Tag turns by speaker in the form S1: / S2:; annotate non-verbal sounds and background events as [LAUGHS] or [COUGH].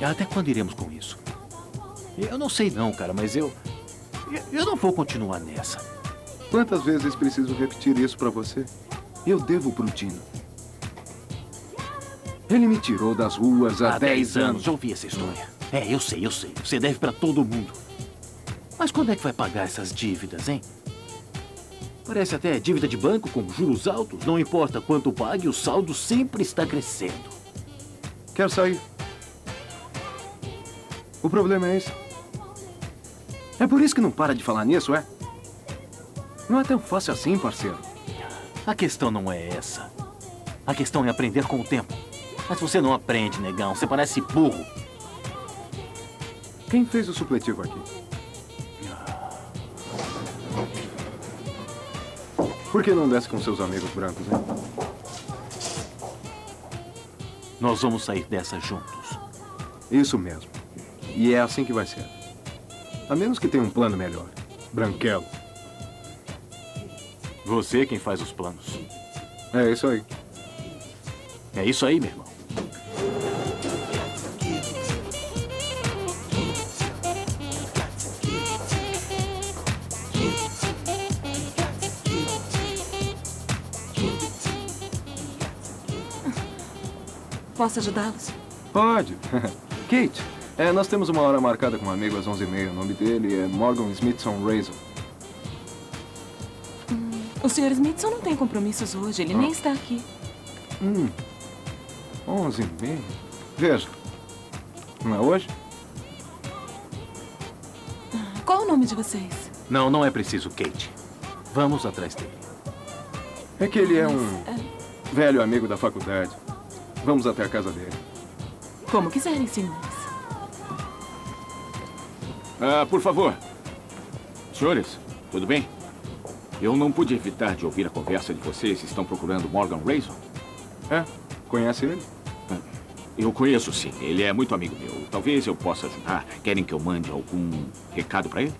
S1: Até quando iremos com isso? Eu não sei não, cara, mas eu... Eu não vou continuar nessa.
S2: Quantas vezes preciso repetir isso pra você? Eu devo pro Tino. Ele me tirou das ruas há,
S1: há 10 anos. Já ouvi essa história. É, eu sei, eu sei. Você deve pra todo mundo. Mas quando é que vai pagar essas dívidas, hein? Parece até dívida de banco com juros altos. Não importa quanto pague, o saldo sempre está crescendo.
S2: Quer sair? O problema é esse. É por isso que não para de falar nisso, é? Não é tão fácil assim, parceiro.
S1: A questão não é essa. A questão é aprender com o tempo. Mas você não aprende, negão. Você parece burro.
S2: Quem fez o supletivo aqui? Por que não desce com seus amigos brancos, hein?
S1: Nós vamos sair dessa juntos.
S2: Isso mesmo. E é assim que vai ser. A menos que tenha um plano melhor. Branquelo.
S1: Você quem faz os planos.
S2: É isso aí.
S1: É isso aí, meu irmão.
S3: Posso ajudá-los?
S2: Pode. [LAUGHS] Kate, é, nós temos uma hora marcada com um amigo às 11h30. O nome dele é Morgan Smithson Razor.
S3: Hum, o Sr. Smithson não tem compromissos hoje. Ele ah. nem está aqui.
S2: Hum. 11h30? Veja. Não é hoje?
S3: Qual o nome de vocês?
S1: Não, não é preciso, Kate. Vamos atrás dele.
S2: É que ele é um é... velho amigo da faculdade. Vamos até a casa dele.
S3: Como quiserem, senhores.
S4: Ah, por favor. Senhores, tudo bem? Eu não pude evitar de ouvir a conversa de vocês. Estão procurando Morgan Razor?
S2: É? Conhece ele?
S4: Ah, eu conheço, sim. Ele é muito amigo meu. Talvez eu possa ajudar. Querem que eu mande algum recado para ele?